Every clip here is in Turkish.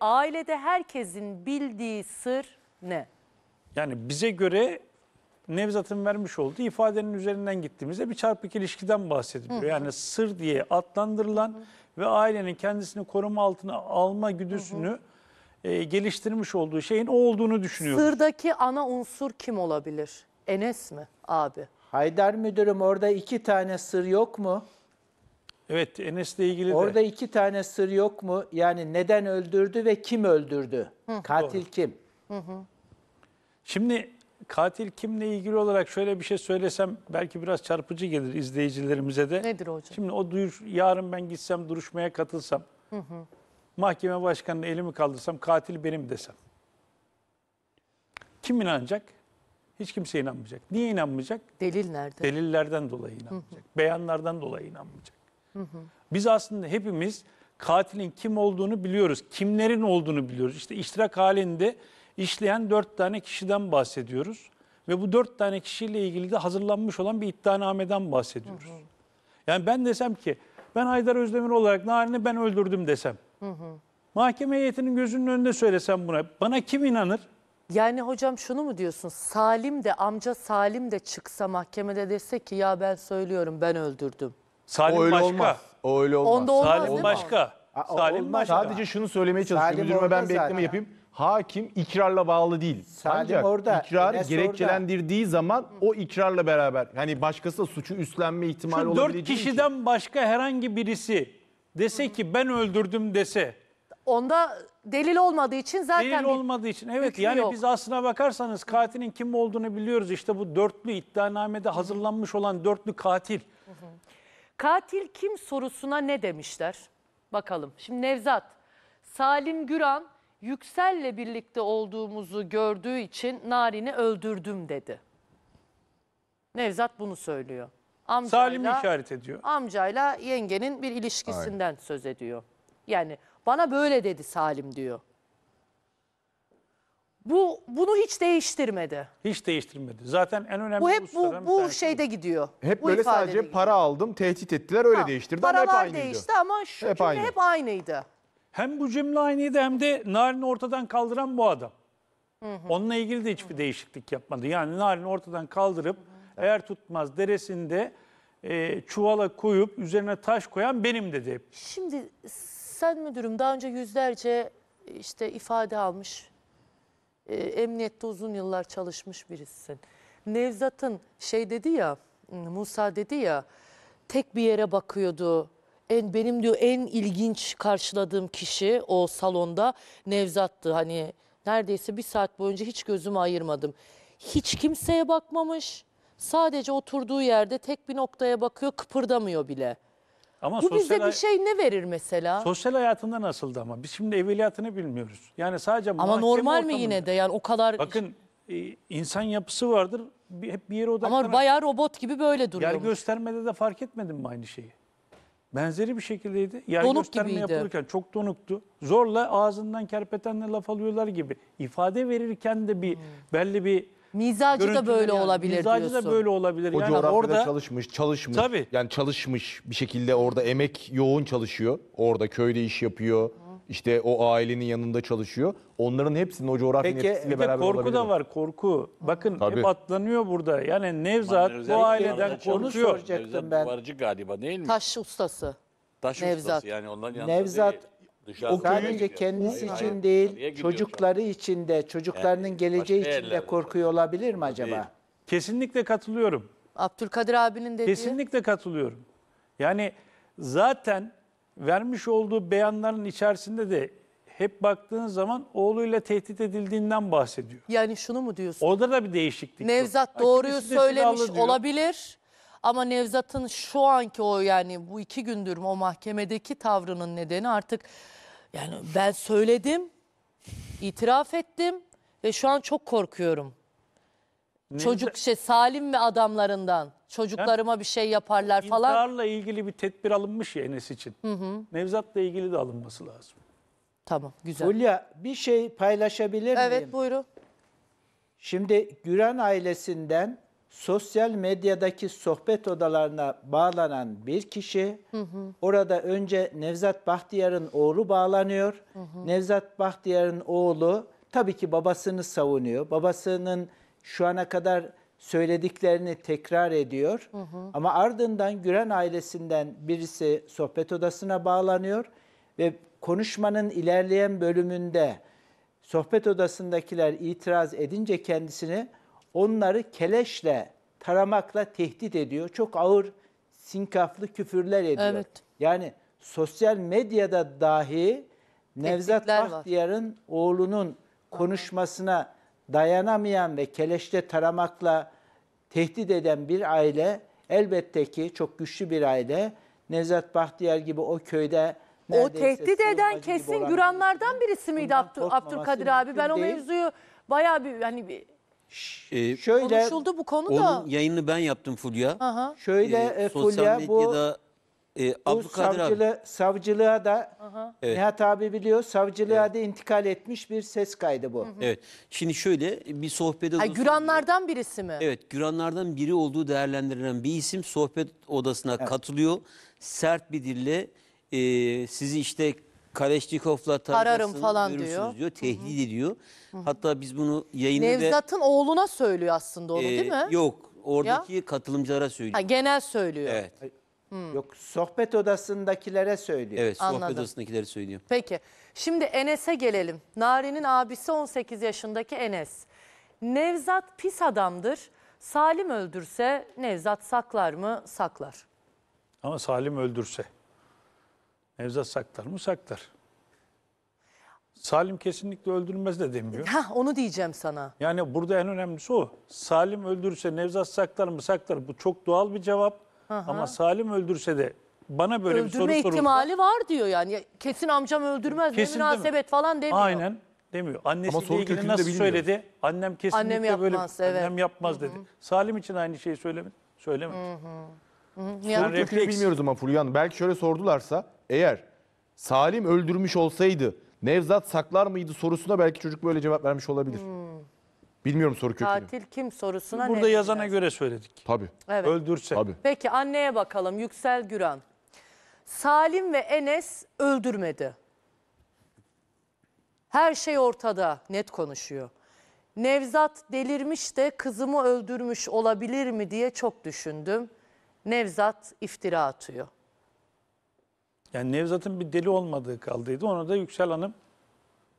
ailede herkesin bildiği sır ne? Yani bize göre Nevzat'ın vermiş olduğu ifadenin üzerinden gittiğimizde bir çarpık ilişkiden bahsediliyor. Yani sır diye adlandırılan ve ailenin kendisini koruma altına alma güdüsünü e, geliştirmiş olduğu şeyin o olduğunu düşünüyoruz. Sırdaki ana unsur kim olabilir? Enes mi abi? Haydar müdürüm orada iki tane sır yok mu? Evet Enes'le ilgili de. Orada iki tane sır yok mu? Yani neden öldürdü ve kim öldürdü? Katil kim? Şimdi katil kimle ilgili olarak şöyle bir şey söylesem belki biraz çarpıcı gelir izleyicilerimize de. Nedir hocam? Şimdi o duyur, yarın ben gitsem duruşmaya katılsam, mahkeme başkanına elimi kaldırsam katil benim desem. Kim inanacak? Hiç kimse inanmayacak. Niye inanmayacak? Delil nerede? Delillerden dolayı inanmayacak. Beyanlardan dolayı inanmayacak. Biz aslında hepimiz katilin kim olduğunu biliyoruz. Kimlerin olduğunu biliyoruz. İşte iştirak halinde işleyen dört tane kişiden bahsediyoruz. Ve bu dört tane kişiyle ilgili de hazırlanmış olan bir iddianameden bahsediyoruz. Yani ben desem ki ben Haydar Özdemir olarak Narin'i ben öldürdüm desem. Mahkeme heyetinin gözünün önünde söylesem buna. Bana kim inanır? Yani hocam şunu mu diyorsun? Salim de amca Salim de çıksa mahkemede dese ki ya ben söylüyorum ben öldürdüm. Salim O öyle başka. olmaz. O öyle olmaz. Onda olmaz değil Salim mi? başka. Aa, o Salim olmaz. başka. Sadece şunu söylemeye çalışıyorum. Salim Müdürüme ben orada bir ekleme zaten. yapayım. Hakim ikrarla bağlı değil. Salim Ancak orada, ikrar Enes gerekçelendirdiği zaman o ikrarla beraber hani başkası da suçu üstlenme ihtimali Şu dört olabileceği için- kişiden başka herhangi birisi dese ki ben öldürdüm dese Onda delil olmadığı için zaten delil bir- olmadığı için evet hükmü yani yok. biz aslına bakarsanız katilin kim olduğunu biliyoruz. İşte bu dörtlü iddianamede hazırlanmış olan dörtlü katil. Katil kim sorusuna ne demişler? Bakalım. Şimdi Nevzat, Salim Güran Yüksel'le birlikte olduğumuzu gördüğü için Narin'i öldürdüm dedi. Nevzat bunu söylüyor. Amcayla, Salim'i işaret ediyor. Amcayla yengenin bir ilişkisinden söz ediyor. Yani bana böyle dedi Salim diyor. Bu bunu hiç değiştirmedi. Hiç değiştirmedi. Zaten en önemli Bu hep bu, hususlardan bir bu tanesi şeyde gidiyor. Hep Bu böyle ifadede sadece gidiyor. para aldım, tehdit ettiler, öyle Tamam, değiştirdi ama hep Paralar aynıydı. değişti ama şu Hep aynı. hep aynıydı. Hem bu cümle aynıydı hem de Narin'i ortadan kaldıran bu adam. Onunla ilgili de hiçbir değişiklik yapmadı. Yani Narin'i ortadan kaldırıp eğer tutmaz deresinde e, çuvala koyup üzerine taş koyan benim dedi hep. Şimdi sen müdürüm daha önce yüzlerce işte ifade almış, e, emniyette uzun yıllar çalışmış birisin. Nevzat'ın şey dedi ya, Musa dedi ya, tek bir yere bakıyordu. En benim diyor en ilginç karşıladığım kişi o salonda Nevzat'tı. Hani neredeyse bir saat boyunca hiç gözümü ayırmadım. Hiç kimseye bakmamış. Sadece oturduğu yerde tek bir noktaya bakıyor, kıpırdamıyor bile. Ama Bu bize bir hay- şey ne verir mesela? sosyal hayatında nasıldı ama? Biz şimdi evveliyatını bilmiyoruz. Yani sadece Ama mahkeme normal mi ortamında. yine de yani o kadar Bakın e, insan yapısı vardır. Bir- Hep bir yere odaklanır. ama bayağı robot gibi böyle Yer duruyor. göstermede de fark etmedin mi aynı şeyi? Benzeri bir şekildeydi. Yer Donuk gösterme gibiydi. yapılırken çok donuktu. Zorla ağzından kerpetenle laf alıyorlar gibi. İfade verirken de bir belli bir Mizacı da böyle yani. olabilir Mizacı diyorsun. da böyle olabilir. O yani coğrafyada orada çalışmış, çalışmış. Tabii. Yani çalışmış bir şekilde orada emek yoğun çalışıyor. Orada köyde iş yapıyor. İşte o ailenin yanında çalışıyor. Onların hepsinin o coğrafyanın Peki, etkisiyle beraber korku olabilir da var korku. Bakın Tabii. hep atlanıyor burada. Yani Nevzat bu aileden korkuyor. Nevzat ben. Duvarcı galiba değil mi? Taş ustası. Taş Nevzat. ustası yani onların yanında Nevzat, değil. Dışarıda Sadece gidiyor. kendisi Hayır, için hayır. değil, çocukları için de, çocuklarının Yani geleceği için de korkuyor olabilir mi acaba? Değil. Kesinlikle katılıyorum. Abdülkadir abinin dediği. Kesinlikle katılıyorum. Yani zaten vermiş olduğu beyanların içerisinde de hep baktığın zaman oğluyla tehdit edildiğinden bahsediyor. Yani şunu mu diyorsun? Orada da bir değişiklik yok. Nevzat Ha, doğruyu söylemiş olabilir. Ama Nevzat'ın şu anki o yani bu iki gündür o mahkemedeki tavrının nedeni artık yani ben söyledim, itiraf ettim ve şu an çok korkuyorum. Nevzat- Çocuk şey Salim ve adamlarından çocuklarıma bir şey yaparlar falan. İntiharla ilgili bir tedbir alınmış ya Enes için. Nevzat'la ilgili de alınması lazım. Tamam güzel. Fulya bir şey paylaşabilir miyim? Evet buyurun. Şimdi Güran ailesinden sosyal medyadaki sohbet odalarına bağlanan bir kişi orada önce Nevzat Bahtiyar'ın oğlu bağlanıyor. Nevzat Bahtiyar'ın oğlu tabii ki babasını savunuyor. Babasının şu ana kadar söylediklerini tekrar ediyor. Ama ardından Güren ailesinden birisi sohbet odasına bağlanıyor ve konuşmanın ilerleyen bölümünde sohbet odasındakiler itiraz edince kendisini onları keleşle, taramakla tehdit ediyor. Çok ağır sinkaflı küfürler ediyor. Evet. Yani sosyal medyada dahi Nevzat. Bahtiyar'ın oğlunun konuşmasına dayanamayan ve keleşte taramakla tehdit eden bir aile elbette ki çok güçlü bir aile. Nevzat Bahtiyar gibi o köyde O tehdit eden kesin Güranlardan birisi miydi Abdülkadir abi? Ben o mevzuyu bayağı bir hani bir Ee, Şöyle konuşuldu bu konu da. onun yayını ben yaptım Fulya. Aha. şöyle Ee, e, sosyal Fulya bu medyada e, Bu Abdülkadir abi. savcılığı, savcılığa da Evet. Nihat abi biliyor, savcılığa da intikal etmiş bir ses kaydı bu. Evet. Şimdi şöyle bir sohbet Ay, odası oluyor. Güranlardan birisi mi? Evet, Güranlardan biri olduğu değerlendirilen bir isim sohbet odasına katılıyor. Sert bir dille e, sizi işte Kaleşnikov'la Tararım tarayacaksınız, falan diyor. diyor. Tehdit ediyor. Hatta biz bunu yayını ve... Nevzat'ın oğluna söylüyor aslında onu değil mi? Yok, oradaki katılımcılara söylüyor. Ha, genel söylüyor. Evet, Yok, sohbet odasındakilere söylüyor. evet sohbet Anladım. odasındakileri söylüyor. Peki. Şimdi Enes'e gelelim. Nari'nin abisi 18 yaşındaki Enes. Nevzat pis adamdır. Salim öldürse Nevzat saklar mı? Saklar. Ama Salim öldürse. Nevzat saklar mı? Saklar. Salim kesinlikle öldürmez de demiyor. Hah onu diyeceğim sana. Yani burada en önemlisi o. Salim öldürse Nevzat saklar mı? Saklar. Bu çok doğal bir cevap. Ama Salim öldürse de bana böyle bir soru Öldürme sorulsa... ihtimali var diyor yani. Ya, Kesin amcam öldürmez. Kesin ne münasebet falan demiyor. Aynen demiyor. Annesiyle ilgili nasıl bilmiyoruz. söyledi? Annem kesinlikle Annem böyle yapmaz, evet. annem yapmaz dedi. Salim için aynı şeyi söylemedi. Söylemedi. Ya- Yani Kökünü refleks. bilmiyoruz ama Fulya Hanım. Belki şöyle sordularsa eğer Salim öldürmüş olsaydı Nevzat saklar mıydı sorusuna belki çocuk böyle cevap vermiş olabilir. Bilmiyorum soru kökünü. Katil kim sorusuna Burada ne yazana diyeceğiz? göre söyledik. Tabii. Evet. Öldürse. Tabii. Peki anneye bakalım Yüksel Güran. Salim ve Enes öldürmedi. Her şey ortada, net konuşuyor. Nevzat delirmiş de kızımı öldürmüş olabilir mi diye çok düşündüm. Nevzat iftira atıyor. Yani Nevzat'ın bir deli olmadığı kaldıydı. Onu da Yüksel Hanım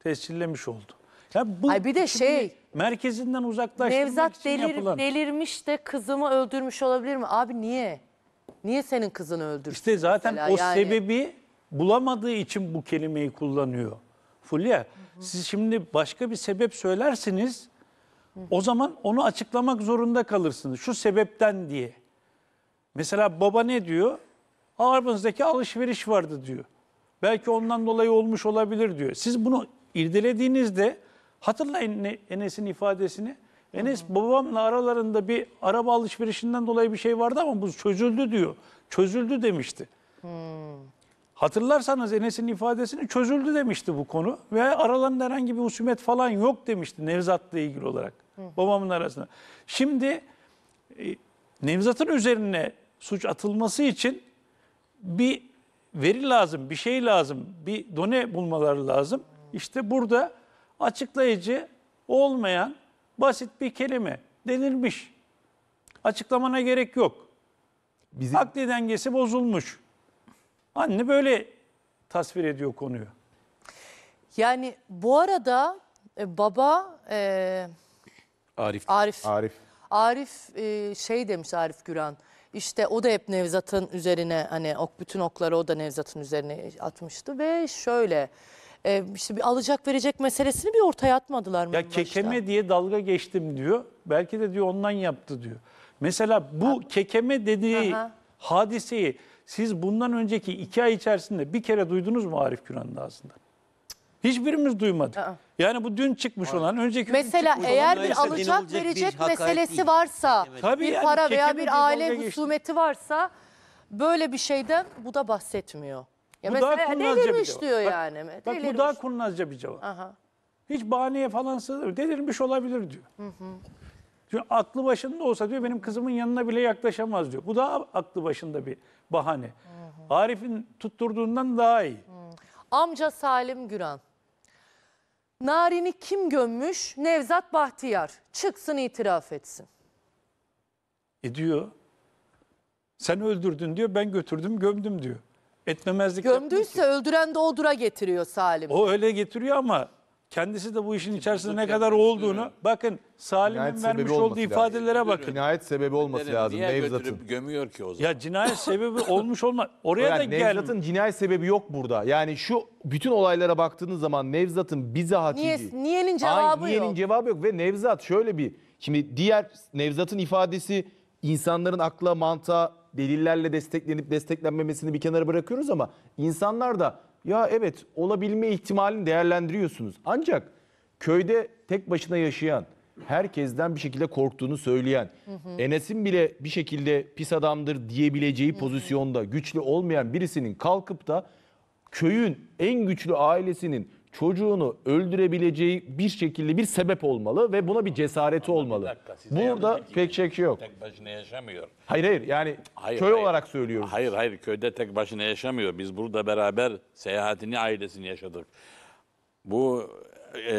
tescillemiş oldu. Ya bu Ay bir de şey, merkezinden uzaklaştırmak Nevzat için delir, yapılan. delirmiş de kızımı öldürmüş olabilir mi? Abi niye? Niye senin kızını öldürsün? İşte zaten mesela? o Yani- sebebi bulamadığı için bu kelimeyi kullanıyor. Fulya, siz şimdi başka bir sebep söylersiniz, o zaman onu açıklamak zorunda kalırsınız. Şu sebepten diye. Mesela baba ne diyor? Aramızdaki alışveriş vardı diyor. Belki ondan dolayı olmuş olabilir diyor. Siz bunu irdelediğinizde hatırlayın Ne- Enes'in ifadesini. Enes babamla aralarında bir araba alışverişinden dolayı bir şey vardı ama bu çözüldü diyor. Çözüldü demişti. Hatırlarsanız Enes'in ifadesini çözüldü demişti bu konu. Ve aralarında herhangi bir husumet falan yok demişti Nevzat'la ilgili olarak. Babamın arasında. Şimdi e, Nevzat'ın üzerine suç atılması için bir veri lazım, bir şey lazım, bir done bulmaları lazım. İşte burada açıklayıcı olmayan basit bir kelime denilmiş. Açıklamana gerek yok. Bizim Akli dengesi bozulmuş. Anne böyle tasvir ediyor konuyu. Yani bu arada e, baba e, Arif. Arif Arif. Arif e, şey demiş Arif Güran. İşte o da hep Nevzat'ın üzerine hani ok bütün okları o da Nevzat'ın üzerine atmıştı ve şöyle e, işte bir alacak verecek meselesini bir ortaya atmadılar mı? Ya en başta? kekeme diye dalga geçtim diyor. Belki de diyor ondan yaptı diyor. Mesela bu kekeme dediği Aha. hadiseyi siz bundan önceki iki ay içerisinde bir kere duydunuz mu Arif Güran'ın ağzından? Hiçbirimiz duymadık. Aa. Yani bu dün çıkmış olan, önceki gün Mesela çıkmış eğer bir alacak bir verecek hakaret meselesi değil. varsa, Tabii bir yani para veya bir aile husumeti varsa böyle bir şeyden bu da bahsetmiyor. Ya Bu mesela daha kurnazca bir delirmiş cevap. diyor Bak- yani. Bak delirmiş. bu daha kurnazca bir cevap. Aha. Hiç bahaneye falan sığdırmıyor. Delirmiş olabilir diyor. Çünkü aklı başında olsa diyor benim kızımın yanına bile yaklaşamaz diyor. Bu da aklı başında bir bahane. Arif'in tutturduğundan daha iyi. Amca Salim Güran. Narin'i kim gömmüş? Nevzat Bahtiyar. Çıksın itiraf etsin. E diyor. Sen öldürdün diyor. Ben götürdüm gömdüm diyor. Etmemezlik yapmıyor Gömdüyse ki. öldüren de odura getiriyor Salim. O öyle getiriyor ama kendisi de bu işin içerisinde ne kadar olduğunu bakın Salim'in vermiş olduğu ifadelere bakın. Cinayet sebebi olması Derim, lazım Niye Nevzat'ın. götürüp gömüyor ki o zaman? Ya cinayet sebebi olmuş olma. Oraya da Yani gel. Nevzat'ın cinayet sebebi yok burada. Yani şu bütün olaylara baktığınız zaman Nevzat'ın bizatihi... Niye, niyenin Ay, cevabı niyenin yok. cevabı yok ve Nevzat şöyle bir şimdi diğer Nevzat'ın ifadesi insanların akla mantığa delillerle desteklenip desteklenmemesini bir kenara bırakıyoruz ama insanlar da ya evet olabilme ihtimalini değerlendiriyorsunuz. Ancak köyde tek başına yaşayan herkesten bir şekilde korktuğunu söyleyen, Enes'in bile bir şekilde pis adamdır diyebileceği pozisyonda güçlü olmayan birisinin kalkıp da köyün en güçlü ailesinin çocuğunu öldürebileceği bir şekilde bir sebep olmalı ve buna bir cesareti olmalı. dakika, size Burada pek şey yok. Tek başına yaşamıyor. Hayır hayır yani Hayır, köy hayır. olarak söylüyoruz. Hayır hayır köyde tek başına yaşamıyor. Biz burada beraber seyahatini ailesini yaşadık. Bu e,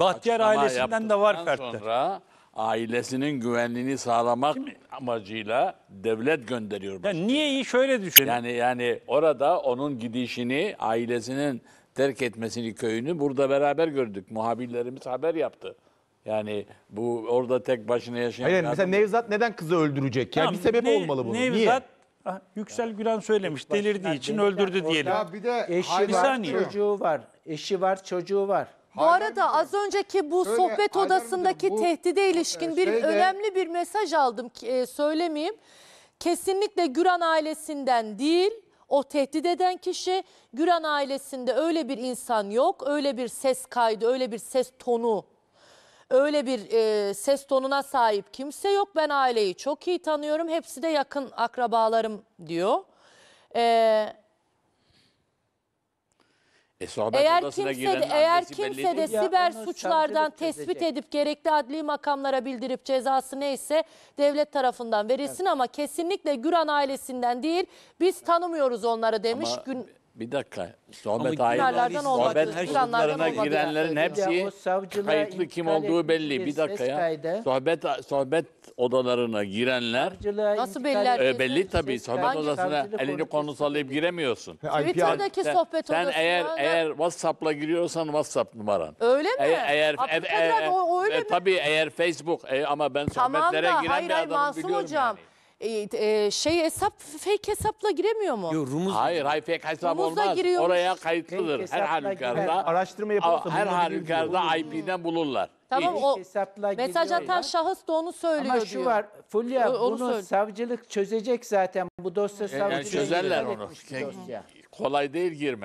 Bahtiyar açıklama ailesinden de var yaptıktan fertler. Sonra ailesinin güvenliğini sağlamak amacıyla devlet gönderiyor. Ya niye iyi şöyle düşün. Yani yani orada onun gidişini, ailesinin terk etmesini köyünü burada beraber gördük. Muhabirlerimiz haber yaptı. Yani bu orada tek başına yaşayan Hayır bir mesela adam- Nevzat neden kızı öldürecek? Yani Tamam, bir sebebi Ne- olmalı bunun. Nevzat, Niye? ah, Yüksel Gülen söylemiş delirdiği için delirden öldürdü orada- diyelim. Ya bir de Eşi Bir var, saniye. çocuğu var. Eşi var, çocuğu var. Bu arada az önceki bu Şöyle, sohbet odasındaki bu, tehdide ilişkin e, bir şeyde- önemli bir mesaj aldım. ki, e, söylemeyeyim. Kesinlikle Güran ailesinden değil. O tehdit eden kişi Güran ailesinde öyle bir insan yok. Öyle bir ses kaydı, öyle bir ses tonu, öyle bir e, ses tonuna sahip kimse yok. Ben aileyi çok iyi tanıyorum. Hepsi de yakın akrabalarım diyor. E, E, sohbet eğer odasına kimse girenin de, eğer adresi belli kimse de değil. Ya siber onu suçlardan savcılık tespit çözecek. edip gerekli adli makamlara bildirip cezası neyse devlet tarafından verilsin ama kesinlikle Güran ailesinden değil biz tanımıyoruz onları demiş. Ama Gün, bir dakika. Sohbet Ama aile, Gülenlerden olmadı, sohbet Gülenlerden gruplarına girenlerin hepsi kayıtlı kim olduğu belli. bir dakika ya. Sohbet sohbet odalarına girenler Nasıl belli e, belli tabii. Sohbet odasına elini kolunu sallayıp giremiyorsun. Twitter'daki Sen, sohbet sen odasına eğer da- eğer WhatsApp'la giriyorsan WhatsApp numaran. öyle mi? Eğer eğer e- tabii eğer Facebook e, ama ben Tamam sohbetlere da giren hayır bir hayır adamım Masum biliyorum hocam. E, e, şey hesap fake hesapla giremiyor mu? Yo, Rumuz Hayır hayır fake hesap Rumuzla olmaz. giriyormuş. Oraya Fake kayıtlıdır her hesapla halükarda. giren- Araştırma yapılırsa Her bulunabilir diyor. halükarda IP'den bulurlar. Tamam Hiç. o hesapla mesaj atan şahıs da onu söylüyor Ama şu diyor. var Fulya O- onu bunu söyle. savcılık çözecek zaten bu dosya Yani savcılığa çözerler onu. bir. Kolay değil girmek.